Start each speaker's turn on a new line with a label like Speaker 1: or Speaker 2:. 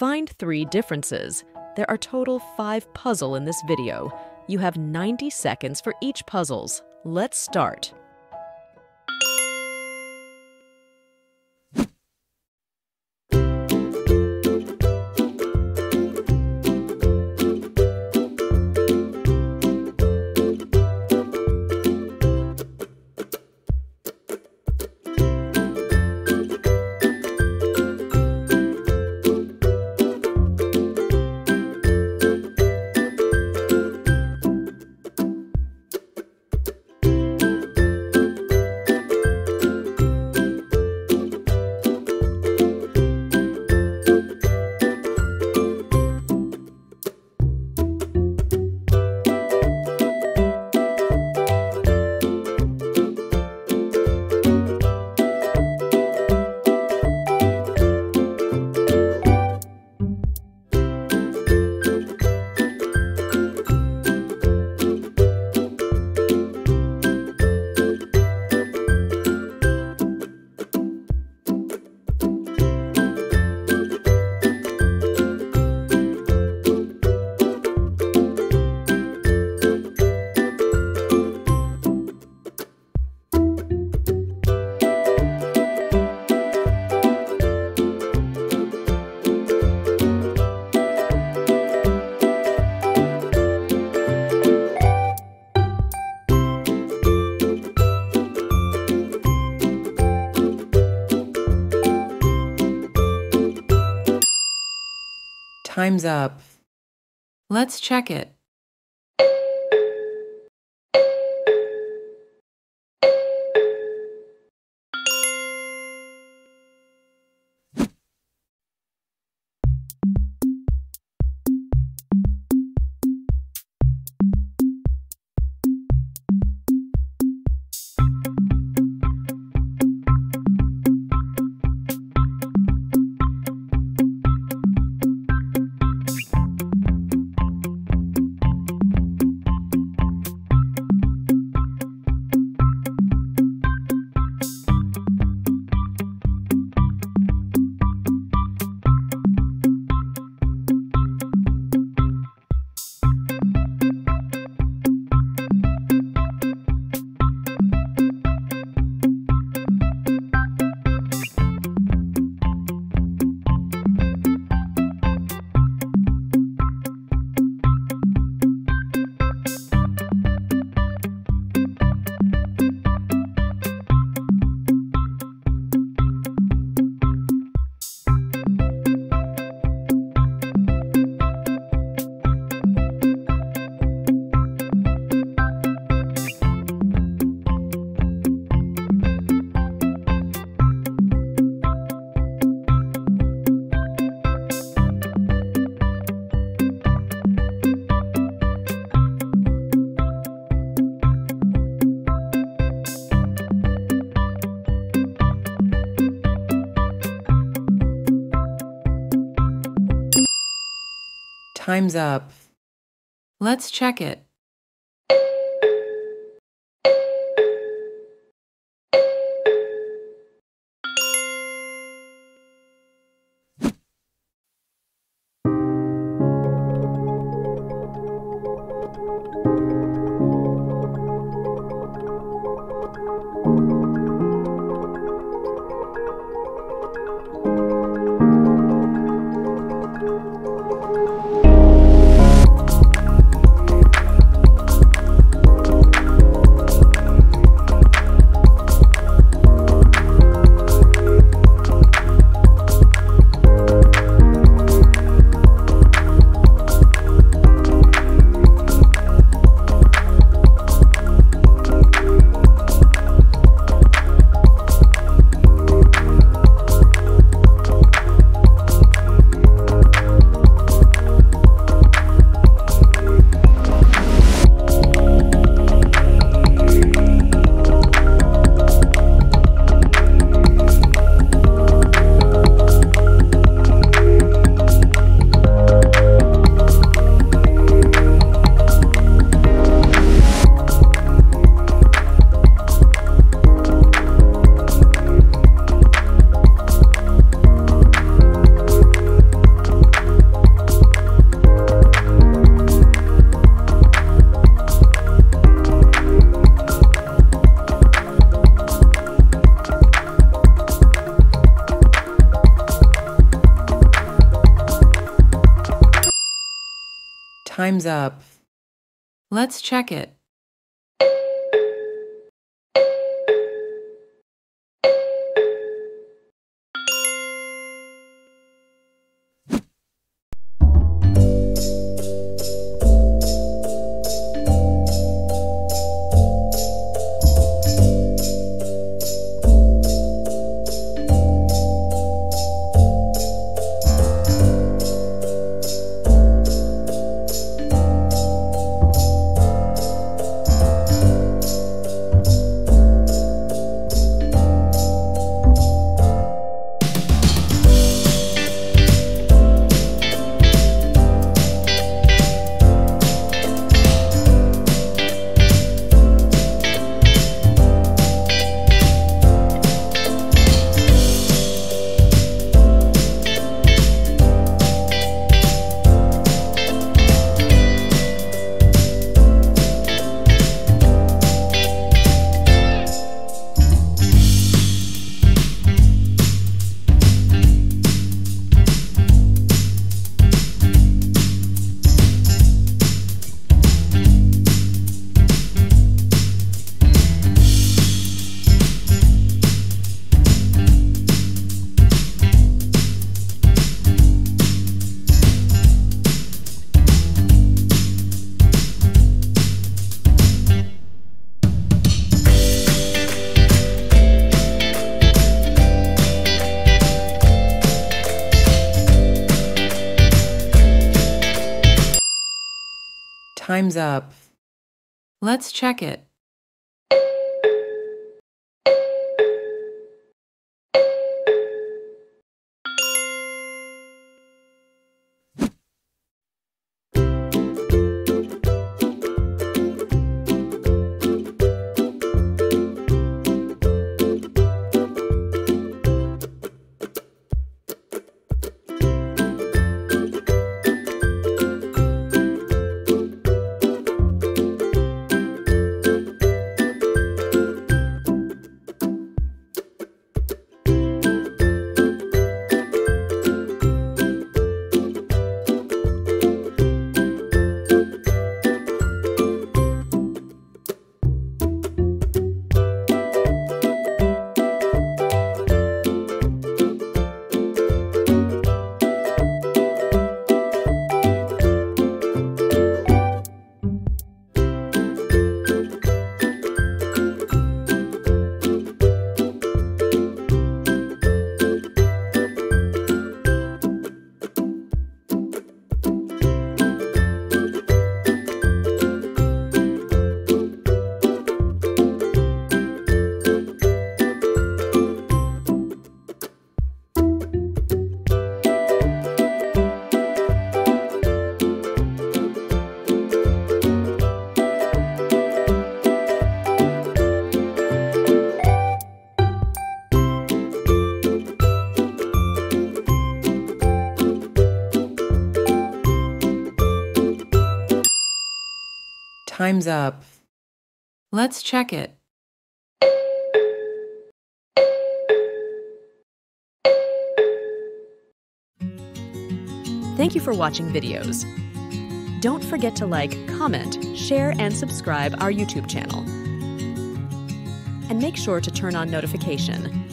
Speaker 1: Find three differences. There are total five puzzle in this video. You have 90 seconds for each puzzles. Let's start.
Speaker 2: Time's up. Let's check it. Time's up. Let's check it. Time's up. Let's check it. Time's up. Let's check it. Time's up. Let's check it.
Speaker 1: Thank you for watching videos. Don't forget to like, comment, share, and subscribe our YouTube channel. And make sure to turn on notification